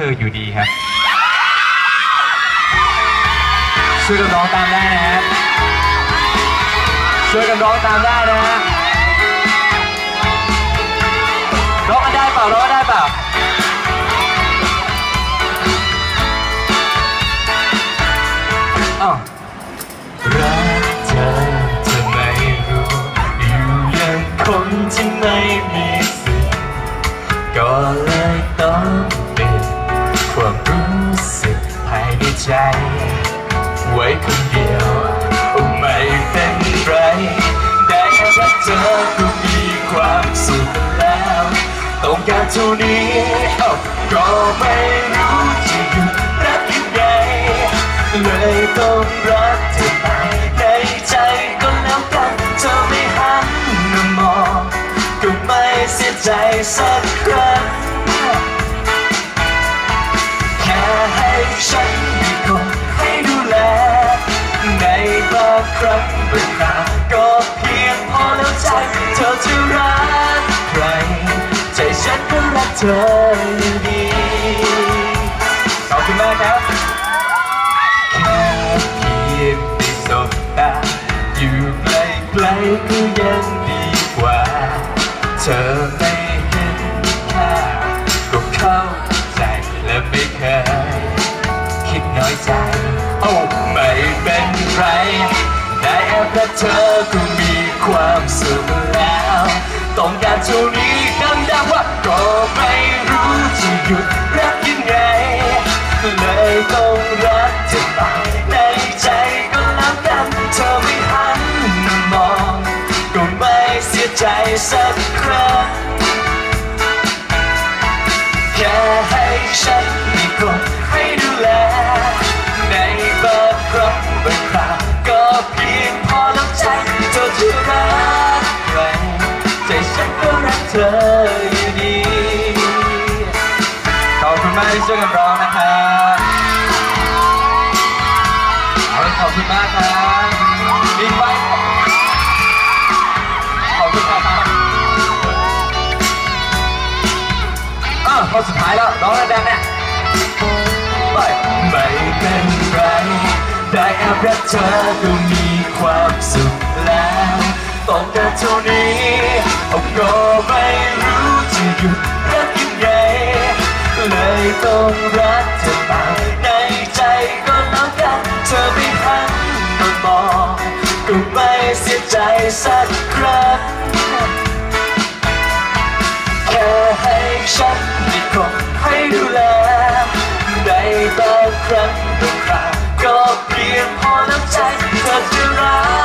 ธออยู่ดีครับช่วยกันร้องตามได้นะฮะช่วยกันร้องตามได้นะฮะร้องกันได้เปล่าร้องกันได้เปล่าอ้าวรักเธอเธอไม่รู้อยู่อย่างคนที่ไม่มีสิทธิ์ก็เลยต้องเป็น ความรู้สึกภายในใจ ไว้คนเดียว ไม่เป็นไร ได้แค่รักเธอก็มีความสุขแล้ว ต้องการเท่านี้ก็ไม่รู้จะหยุดรักยังไงเลยต้องรักเธอไปในใจก็แล้วกันเธอไม่หันมามองก็ไม่เสียใจสักครั้ง ฉันมีคนให้ดูแล ในบางครั้งบางคราวก็เพียงพอแล้วใจเธอจะรักใคร ใจฉันก็รักเธออยู่ดีขอบคุณมากครับแค่เพียงได้สบตาอยู่ไกลๆก็ยังดีกว่า เธอ อยใจ โอ้ไม่เป็นไรได้แอบรักเธอก็มีความสุขแล้ว ต้องการเท่านี้ดังๆว่าก็ไม่รู้จะหยุดรักยังไง เลยต้องรักเธอไปในใจก็แล้วกันเธอไม่หันมามองก็ไม่เสียใจสักครั้งแค่ให้ฉันมีคน เธออยู่ดีขอบคุณมากที่ช่วยกันร้องนะครับขอบคุณมากครับดีไปขอบคุณครับอ้าวพอสุดท้ายแล้วร้องแรงๆเนี่ยไม่ไม่เป็นไร ได้แอบรักเธอก็มีความสุขแล้วต้องการเท่านี้ ก็ไม่รู้จะหยุดรักยังไงเลยต้องรักเธอไปในใจก็น้ำกันเธอไม่หันมาบอกก็ไม่เสียใจสักครั้งแค่ให้ฉันมีคนให้ดูแลในบางครั้งบางคราก็เพียงพอน้ำใจเธอจะรัก